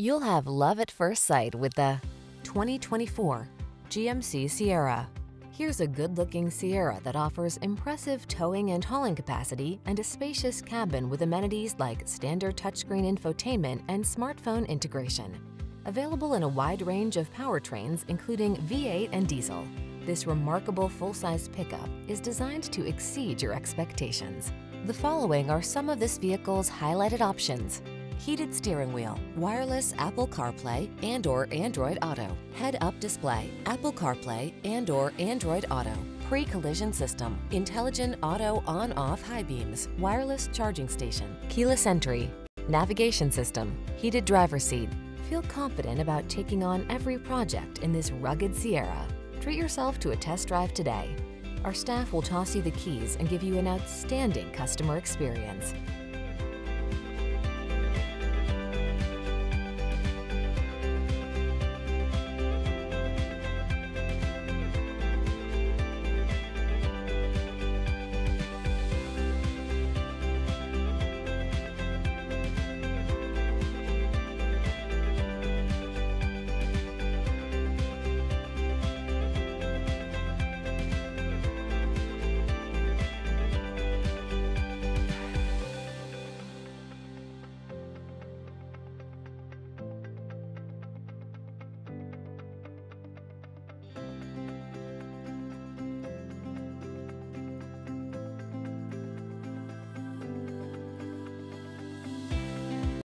You'll have love at first sight with the 2024 GMC Sierra. Here's a good-looking Sierra that offers impressive towing and hauling capacity and a spacious cabin with amenities like standard touchscreen infotainment and smartphone integration. Available in a wide range of powertrains, including V8 and diesel, this remarkable full-size pickup is designed to exceed your expectations. The following are some of this vehicle's highlighted options. Heated steering wheel, wireless Apple CarPlay and or Android Auto, head-up display, Apple CarPlay and or Android Auto, pre-collision system, intelligent auto on-off high beams, wireless charging station, keyless entry, navigation system, heated driver seat. Feel confident about taking on every project in this rugged Sierra. Treat yourself to a test drive today. Our staff will toss you the keys and give you an outstanding customer experience.